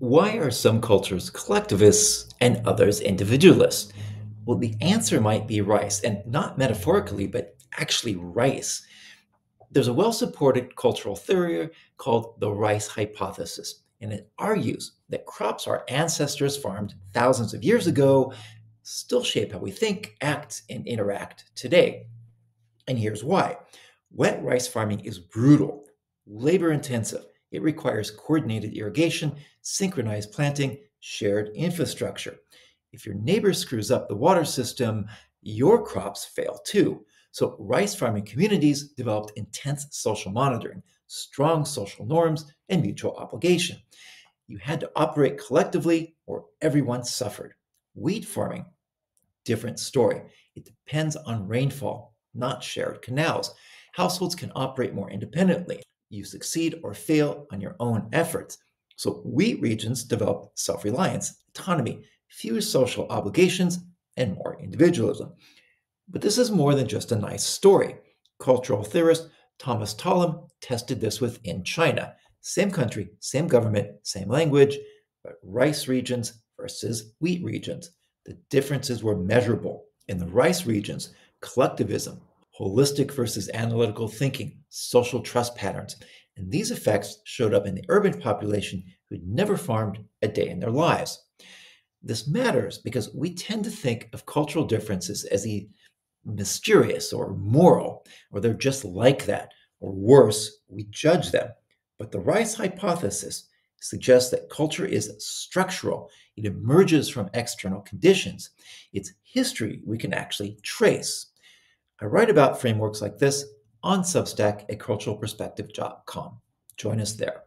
Why are some cultures collectivists and others individualists? Well, the answer might be rice, and not metaphorically, but actually rice. There's a well supported cultural theory called the rice hypothesis, and it argues that crops our ancestors farmed thousands of years ago still shape how we think, act, and interact today. And here's why wet rice farming is brutal, labor intensive, it requires coordinated irrigation, synchronized planting, shared infrastructure. If your neighbor screws up the water system, your crops fail too. So, rice farming communities developed intense social monitoring, strong social norms, and mutual obligation. You had to operate collectively or everyone suffered. Wheat farming, different story. It depends on rainfall, not shared canals. Households can operate more independently. You succeed or fail on your own efforts. So, wheat regions develop self reliance, autonomy, fewer social obligations, and more individualism. But this is more than just a nice story. Cultural theorist Thomas Talhelm tested this within China. Same country, same government, same language, but rice regions versus wheat regions. The differences were measurable. In the rice regions, collectivism, holistic versus analytical thinking, social trust patterns. And these effects showed up in the urban population who'd never farmed a day in their lives. This matters because we tend to think of cultural differences as mysterious or moral, or they're just like that, or worse, we judge them. But the Rice hypothesis suggests that culture is structural. It emerges from external conditions. It's history we can actually trace. I write about frameworks like this on Substack at culturalperspective.com. Join us there.